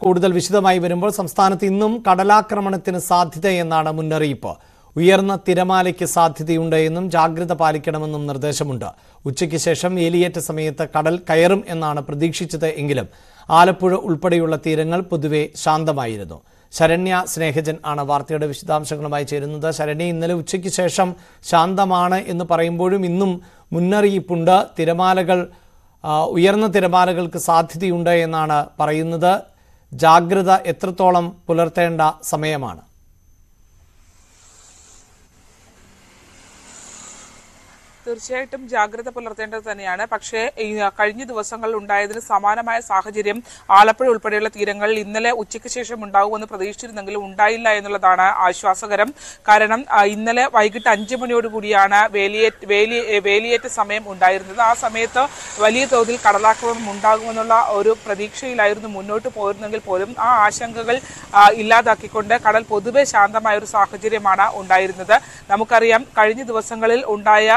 കൂടുതൽ വിശദമായി വരുമ്പോൾ സംസ്ഥാനത്ത് ഇന്നും കടലാക്രമണത്തിന് സാധ്യതയെന്നാണ് മുന്നറിയിപ്പ്. ഉയർന്ന തിരമാലയ്ക്ക് സാധ്യതയുണ്ട് എന്നും ജാഗ്രത പാലിക്കണമെന്നും നിർദ്ദേശമുണ്ട്. ഉച്ചയ്ക്ക് ശേഷം വേലിയേറ്റ സമയത്ത് കടൽ കയറും എന്നാണ് പ്രതീക്ഷിച്ചത് എങ്കിലും ആലപ്പുഴ ഉൾപ്പെടെയുള്ള തീരങ്ങൾ പൊതുവെ ശാന്തമായിരുന്നു. ശരണ്യ സ്നേഹജൻ ആണ് വാർത്തയുടെ വിശദാംശങ്ങളുമായി ചേരുന്നത്. ശരണ്യ ഇന്നലെ ഉച്ചയ്ക്ക് ശേഷം ശാന്തമാണ് എന്ന് പറയുമ്പോഴും ഇന്നും മുന്നറിയിപ്പുണ്ട്. തിരമാലകൾ ഉയർന്ന തിരമാലകൾക്ക് സാധ്യതയുണ്ട് എന്നാണ് പറയുന്നത്. ജാഗ്രത എത്രത്തോളം പുലർത്തേണ്ട സമയമാണ്? തീർച്ചയായിട്ടും ജാഗ്രത പുലർത്തേണ്ടത് തന്നെയാണ്. പക്ഷേ കഴിഞ്ഞ ദിവസങ്ങളിൽ ഉണ്ടായതിന് സമാനമായ സാഹചര്യം ആലപ്പുഴ ഉൾപ്പെടെയുള്ള തീരങ്ങളിൽ ഇന്നലെ ഉച്ചയ്ക്ക് ശേഷം ഉണ്ടാകുമെന്ന് പ്രതീക്ഷിച്ചിരുന്നെങ്കിലും ഉണ്ടായില്ല എന്നുള്ളതാണ് ആശ്വാസകരം. കാരണം ഇന്നലെ വൈകിട്ട് അഞ്ചു മണിയോടുകൂടിയാണ് വേലിയേറ്റ് വേലി വേലിയേറ്റ സമയം ഉണ്ടായിരുന്നത്. ആ സമയത്ത് വലിയ തോതിൽ കടലാക്രമണം ഉണ്ടാകുമെന്നുള്ള ഒരു പ്രതീക്ഷയിലായിരുന്നു മുന്നോട്ട് പോയിരുന്നെങ്കിൽ പോലും ആ ആശങ്കകൾ ഇല്ലാതാക്കിക്കൊണ്ട് കടൽ പൊതുവെ ശാന്തമായ ഒരു സാഹചര്യമാണ് ഉണ്ടായിരുന്നത്. നമുക്കറിയാം കഴിഞ്ഞ ദിവസങ്ങളിൽ ഉണ്ടായ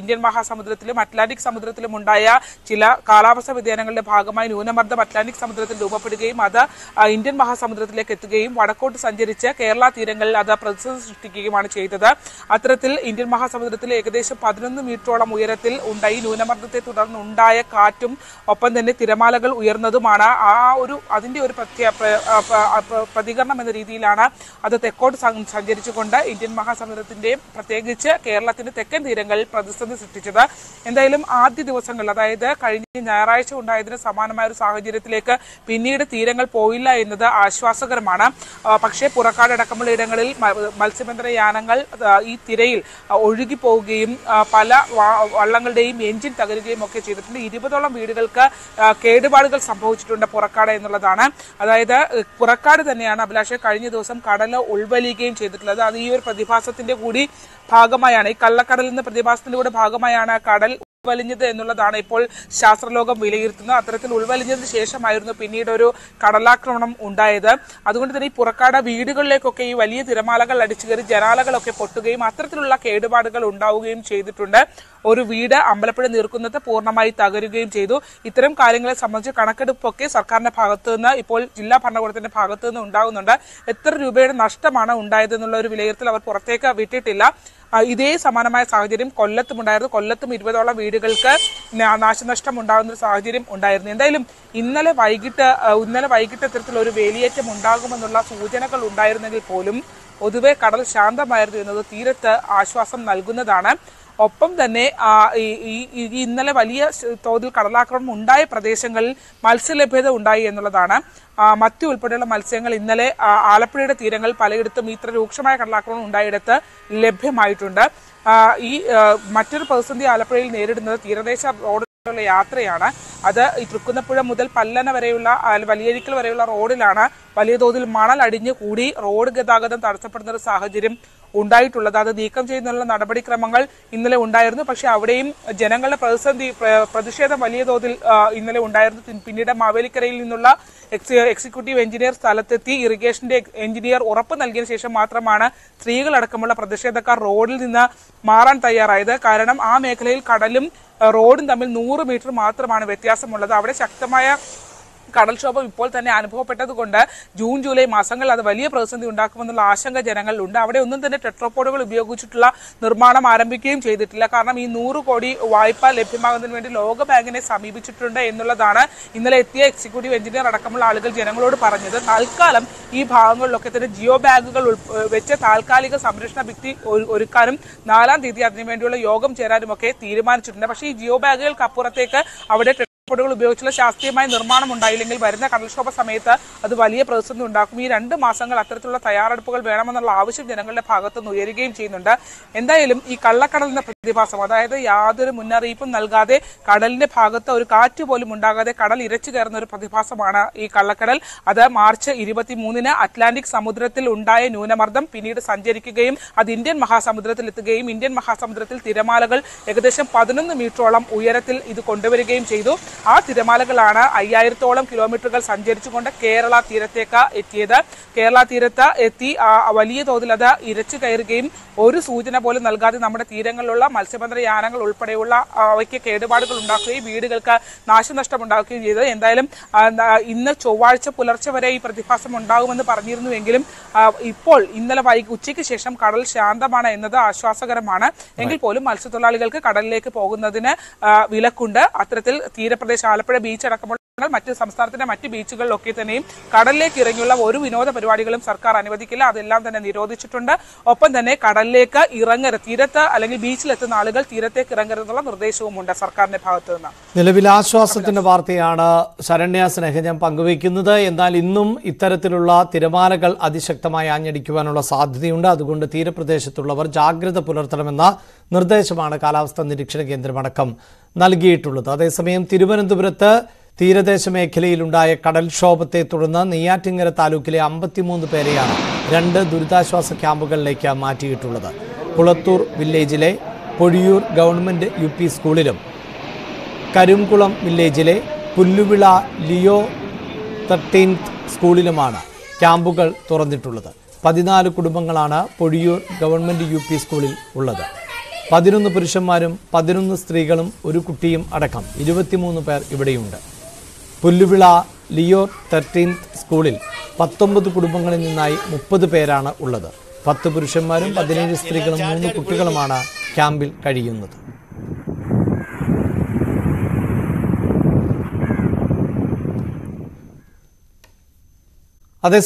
ഇന്ത്യൻ മഹാസമുദ്രത്തിലും അറ്റ്ലാന്റിക് സമുദ്രത്തിലും ഉണ്ടായ ചില കാലാവസ്ഥ വ്യതിയാനങ്ങളുടെ ഭാഗമായി ന്യൂനമർദ്ദം അറ്റ്ലാന്റിക് സമുദ്രത്തിൽ രൂപപ്പെടുകയും അത് ഇന്ത്യൻ മഹാസമുദ്രത്തിലേക്ക് എത്തുകയും വടക്കോട്ട് സഞ്ചരിച്ച് കേരള തീരങ്ങളിൽ അത് പ്രതിസന്ധി സൃഷ്ടിക്കുകയുമാണ് ചെയ്തത്. അത്തരത്തിൽ ഇന്ത്യൻ മഹാസമുദ്രത്തിൽ ഏകദേശം പതിനൊന്ന് മീറ്ററോളം ഉയരത്തിൽ ഉണ്ടായി. ന്യൂനമർദ്ദത്തെ തുടർന്ന് ഉണ്ടായ കാറ്റും ഒപ്പം തന്നെ തിരമാലകൾ ഉയർന്നതുമാണ്. ആ ഒരു അതിന്റെ ഒരു പ്രതികരണം എന്ന രീതിയിലാണ് അത് തെക്കോട്ട് സഞ്ചരിച്ചുകൊണ്ട് ഇന്ത്യൻ മഹാസമുദ്രത്തിന്റെയും പ്രത്യേകിച്ച് കേരളത്തിന്റെ തെക്കൻ തീരങ്ങളിൽ പ്രതിസന്ധി സൃഷ്ടിച്ചത്. എന്തായാലും ആദ്യ ദിവസങ്ങളിൽ അതായത് കഴിഞ്ഞ ഞായറാഴ്ച ഉണ്ടായതിന് സമാനമായ ഒരു സാഹചര്യത്തിലേക്ക് പിന്നീട് തീരങ്ങൾ പോയില്ല എന്നത് ആശ്വാസകരമാണ്. പക്ഷേ പുറക്കാടടക്കമുള്ള ഇടങ്ങളിൽ മത്സ്യബന്ധന യാനങ്ങൾ ഈ തിരയിൽ ഒഴുകി പോവുകയും പല വള്ളങ്ങളുടെയും എഞ്ചിൻ തകരുകയും ഒക്കെ ചെയ്തിട്ടുണ്ട്. ഇരുപതോളം വീടുകൾക്ക് കേടുപാടുകൾ സംഭവിച്ചിട്ടുണ്ട് പുറക്കാട് എന്നുള്ളതാണ്. അതായത് പുറക്കാട് തന്നെയാണ് അഭിലാഷെ കഴിഞ്ഞ ദിവസം കടല ഉൾവലിയുകയും ചെയ്തിട്ടുള്ളത്. അത് ഈ ഒരു പ്രതിഭാസത്തിന്റെ കൂടി ഭാഗമായാണ്. ഈ കള്ളക്കടലിൽ നിന്ന് പ്രതിഭാസത്തിന്റെ കൂടെ ഭാഗമായാണ് കടൽ ഉൾവലിഞ്ഞത് എന്നുള്ളതാണ് ഇപ്പോൾ ശാസ്ത്രലോകം വിലയിരുത്തുന്നത്. അത്തരത്തിൽ ഉൾവലിഞ്ഞതിന് ശേഷമായിരുന്നു പിന്നീട് ഒരു കടലാക്രമണം ഉണ്ടായത്. അതുകൊണ്ട് തന്നെ ഈ പുറക്കാട വീടുകളിലേക്കൊക്കെ ഈ വലിയ തിരമാലകൾ അടിച്ചു കയറി ജനാലകളൊക്കെ പൊട്ടുകയും അത്തരത്തിലുള്ള കേടുപാടുകൾ ഉണ്ടാവുകയും ചെയ്തിട്ടുണ്ട്. ഒരു വീട് അമ്പലപ്പുഴ നീർക്കുന്നത് പൂർണമായി തകരുകയും ചെയ്തു. ഇത്തരം കാര്യങ്ങളെ സംബന്ധിച്ച് കണക്കെടുപ്പൊക്കെ സർക്കാരിന്റെ ഭാഗത്തു നിന്ന് ഇപ്പോൾ ജില്ലാ ഭരണകൂടത്തിന്റെ ഭാഗത്തു നിന്ന് ഉണ്ടാകുന്നുണ്ട്. എത്ര രൂപയുടെ നഷ്ടമാണ് ഉണ്ടായതെന്നുള്ള ഒരു വിലയിരുത്തൽ അവർ പുറത്തേക്ക് വിട്ടിട്ടില്ല. ഇതേ സമാനമായ സാഹചര്യം കൊല്ലത്തും ഉണ്ടായിരുന്നു. കൊല്ലത്തും ഇരുപതോളം വീടുകൾക്ക് നാശനഷ്ടം ഉണ്ടാകുന്ന ഒരു സാഹചര്യം ഉണ്ടായിരുന്നു. എന്തായാലും ഇന്നലെ വൈകിട്ട് ഇന്നലെ വൈകിട്ട് ഇത്തരത്തിൽ ഒരു വേലിയേറ്റം ഉണ്ടാകുമെന്നുള്ള സൂചനകൾ ഉണ്ടായിരുന്നെങ്കിൽ പോലും പൊതുവെ കടൽ ശാന്തമായിരുന്നു എന്നത് തീരത്ത് ആശ്വാസം നൽകുന്നതാണ്. ഒപ്പം തന്നെ ഇന്നലെ വലിയ തോതിൽ കടലാക്രമണം ഉണ്ടായ പ്രദേശങ്ങളിൽ മത്സ്യലഭ്യത ഉണ്ടായി എന്നുള്ളതാണ്. മത്തി ഉൾപ്പെടെയുള്ള മത്സ്യങ്ങൾ ഇന്നലെ ആലപ്പുഴയുടെ തീരങ്ങളിൽ പലയിടത്തും ഇത്ര രൂക്ഷമായ കടലാക്രമണം ഉണ്ടായിടത്ത് ലഭ്യമായിട്ടുണ്ട്. ഈ മറ്റൊരു പ്രതിസന്ധി ആലപ്പുഴയിൽ നേരിടുന്നത് തീരദേശ റോഡിലുള്ള യാത്രയാണ്. അത് ഈ തൃക്കുന്നപ്പുഴ മുതൽ പല്ലന വരെയുള്ള വലിയരിക്കൽ വരെയുള്ള റോഡിലാണ് വലിയ തോതിൽ മണൽ അടിഞ്ഞു കൂടി റോഡ് ഗതാഗതം തടസ്സപ്പെടുന്ന ഒരു സാഹചര്യം ഉണ്ടായിട്ടുള്ളത്. അത് നീക്കം ചെയ്യുന്നതിനുള്ള നടപടിക്രമങ്ങൾ ഇന്നലെ ഉണ്ടായിരുന്നു. പക്ഷേ അവിടെയും ജനങ്ങളുടെ പ്രതിസന്ധി പ്രതിഷേധം വലിയ തോതിൽ ഇന്നലെ ഉണ്ടായിരുന്നു. പിന്നീട് മാവേലിക്കരയിൽ നിന്നുള്ള എക്സിക്യൂട്ടീവ് എഞ്ചിനീയർ സ്ഥലത്തെത്തി. ഇറിഗേഷന്റെ എഞ്ചിനീയർ ഉറപ്പ് നൽകിയ ശേഷം മാത്രമാണ് സ്ത്രീകളടക്കമുള്ള പ്രതിഷേധക്കാർ റോഡിൽ നിന്ന് മാറാൻ തയ്യാറായത്. കാരണം ആ മേഖലയിൽ കടലും റോഡും തമ്മിൽ നൂറ് മീറ്റർ മാത്രമാണ് വ്യത്യാസമുള്ളത്. അവിടെ ശക്തമായ കടൽക്ഷോഭം ഇപ്പോൾ തന്നെ അനുഭവപ്പെട്ടതുകൊണ്ട് ജൂൺ ജൂലൈ മാസങ്ങളിൽ അത് വലിയ പ്രതിസന്ധി ഉണ്ടാക്കുമെന്നുള്ള ആശങ്ക ജനങ്ങളിലുണ്ട്. അവിടെ ഒന്നും തന്നെ ടെട്രോപോഡുകൾ ഉപയോഗിച്ചിട്ടുള്ള നിർമ്മാണം ആരംഭിക്കുകയും ചെയ്തിട്ടില്ല. കാരണം ഈ നൂറ് കോടി വായ്പ ലഭ്യമാകുന്നതിന് വേണ്ടി ലോക ബാങ്കിനെ സമീപിച്ചിട്ടുണ്ട് എന്നുള്ളതാണ് ഇന്നലെ എത്തിയ എക്സിക്യൂട്ടീവ് എഞ്ചിനീയർ അടക്കമുള്ള ആളുകൾ ജനങ്ങളോട് പറഞ്ഞത്. തൽക്കാലം ഈ ഭാഗങ്ങളിലൊക്കെ തന്നെ ജിയോ ബാഗുകൾ വെച്ച് താൽക്കാലിക സംരക്ഷണ ഭിത്തി ഒരുക്കാനും നാലാം തീയതി അതിനുവേണ്ടിയുള്ള യോഗം ചേരാനും ഒക്കെ തീരുമാനിച്ചിട്ടുണ്ട്. പക്ഷേ ഈ ജിയോ ബാഗുകൾക്ക് അപ്പുറത്തേക്ക് അവിടെ ടെട്രോപോഡുകൾ ഉപയോഗിച്ചുള്ള ശാസ്ത്രീയമായ നിർമ്മാണം ഉണ്ടായില്ലെങ്കിൽ വരുന്ന കടൽക്ഷോഭ സമയത്ത് അത് വലിയ പ്രതിസന്ധി ഉണ്ടാക്കും. ഈ രണ്ട് മാസങ്ങൾ അത്തരത്തിലുള്ള തയ്യാറെടുപ്പുകൾ വേണമെന്നുള്ള ആവശ്യം ജനങ്ങളുടെ ഭാഗത്തുനിന്ന് ഉയരുകയും ചെയ്യുന്നുണ്ട്. എന്തായാലും ഈ കള്ളക്കടലിന്റെ പ്രതിഭാസം അതായത് യാതൊരു മുന്നറിയിപ്പും നൽകാതെ കടലിന്റെ ഭാഗത്ത് ഒരു കാറ്റ് പോലും ഉണ്ടാകാതെ കടൽ ഇരച്ചു കയറുന്ന ഒരു പ്രതിഭാസമാണ് ഈ കള്ളക്കടൽ. അത് മാർച്ച് ഇരുപത്തി മൂന്നിന് അറ്റ്ലാന്റിക് സമുദ്രത്തിൽ ഉണ്ടായ ന്യൂനമർദ്ദം പിന്നീട് സഞ്ചരിക്കുകയും അത് ഇന്ത്യൻ മഹാസമുദ്രത്തിൽ എത്തുകയും ഇന്ത്യൻ മഹാസമുദ്രത്തിൽ തിരമാലകൾ ഏകദേശം പതിനൊന്ന് മീറ്ററോളം ഉയരത്തിൽ ഇത് കൊണ്ടുവരികയും ചെയ്തു. ആ തിരമാലകളാണ് അയ്യായിരത്തോളം കിലോമീറ്ററുകൾ സഞ്ചരിച്ചുകൊണ്ട് കേരള തീരത്തേക്ക് എത്തിയത്. കേരള തീരത്ത് എത്തി വലിയ തോതിൽ അത് ഇരച്ചു കയറുകയും ഒരു സൂചന പോലും നൽകാതെ നമ്മുടെ തീരങ്ങളിലുള്ള മത്സ്യബന്ധന യാനങ്ങൾ ഉൾപ്പെടെയുള്ള അവയ്ക്ക് കേടുപാടുകൾ ഉണ്ടാക്കുകയും വീടുകൾക്ക് നാശനഷ്ടം ഉണ്ടാക്കുകയും ചെയ്തത്. എന്തായാലും ഇന്ന് ചൊവ്വാഴ്ച പുലർച്ചെ വരെ ഈ പ്രതിഭാസം ഉണ്ടാകുമെന്ന് പറഞ്ഞിരുന്നുവെങ്കിലും ഇപ്പോൾ ഇന്നലെ വൈകി ഉച്ചയ്ക്ക് ശേഷം കടൽ ശാന്തമാണ് എന്നത് ആശ്വാസകരമാണ്. എങ്കിൽ പോലും മത്സ്യത്തൊഴിലാളികൾക്ക് കടലിലേക്ക് പോകുന്നതിന് വിലക്കുണ്ട്. അത്തരത്തിൽ തീരപ്രദേശം ആലപ്പുഴ ബീച്ച് അടക്കമുള്ള മറ്റ് സംസ്ഥാനത്തിന്റെ മറ്റ് ബീച്ചുകളിലൊക്കെ തന്നെയും കടലിലേക്ക് ഇറങ്ങിയുള്ള ഒരു വിനോദ പരിപാടികളും സർക്കാർ അനുവദിക്കില്ല. അതെല്ലാം തന്നെ നിരോധിച്ചിട്ടുണ്ട്. ഒപ്പം തന്നെ കടലിലേക്ക് ഇറങ്ങരുത് തീരത്ത് അല്ലെങ്കിൽ ബീച്ചിലെത്തുന്ന ആളുകൾ തീരത്തേക്ക് ഇറങ്ങരുതെന്നുള്ള നിർദ്ദേശവും ഉണ്ട് സർക്കാരിന്റെ ഭാഗത്തു നിന്ന്. നിലവിൽ ആശ്വാസത്തിന്റെ വാർത്തയാണ് ശരണ്യ സ്നേഹ ഞാൻ പങ്കുവയ്ക്കുന്നത്. എന്നാൽ ഇന്നും ഇത്തരത്തിലുള്ള തിരമാലകൾ അതിശക്തമായി ആഞ്ഞടിക്കുവാനുള്ള സാധ്യതയുണ്ട്. അതുകൊണ്ട് തീരപ്രദേശത്തുള്ളവർ ജാഗ്രത പുലർത്തണമെന്ന നിർദ്ദേശമാണ് കാലാവസ്ഥാ നിരീക്ഷണ കേന്ദ്രമടക്കം നൽകിയിട്ടുള്ളത്. അതേസമയം തിരുവനന്തപുരത്ത് തീരദേശ മേഖലയിലുണ്ടായ കടൽക്ഷോഭത്തെ തുടർന്ന് നെയ്യാറ്റിങ്കര താലൂക്കിലെ അമ്പത്തിമൂന്ന് പേരെയാണ് രണ്ട് ദുരിതാശ്വാസ ക്യാമ്പുകളിലേക്ക് മാറ്റിയിട്ടുള്ളത്. കുളത്തൂർ വില്ലേജിലെ പൊഴിയൂർ ഗവൺമെന്റ് യു പി സ്കൂളിലും കരുംകുളം വില്ലേജിലെ പുല്ലുവിള ലിയോ തർട്ടീൻത്ത് സ്കൂളിലുമാണ് ക്യാമ്പുകൾ തുറന്നിട്ടുള്ളത്. പതിനാല് കുടുംബങ്ങളാണ് പൊഴിയൂർ ഗവൺമെന്റ് യു പി സ്കൂളിൽ ഉള്ളത്. പതിനൊന്ന് പുരുഷന്മാരും പതിനൊന്ന് സ്ത്രീകളും ഒരു കുട്ടിയും അടക്കം ഇരുപത്തിമൂന്ന് പേർ ഇവിടെയുണ്ട്. പുല്ലുവിള ലിയോ തർട്ടീൻത്ത് സ്കൂളിൽ പത്തൊമ്പത് കുടുംബങ്ങളിൽ നിന്നായി മുപ്പത് പേരാണ് ഉള്ളത്. പത്ത് പുരുഷന്മാരും പതിനേഴ് സ്ത്രീകളും മൂന്ന് കുട്ടികളുമാണ് ക്യാമ്പിൽ കഴിയുന്നത്. അതേ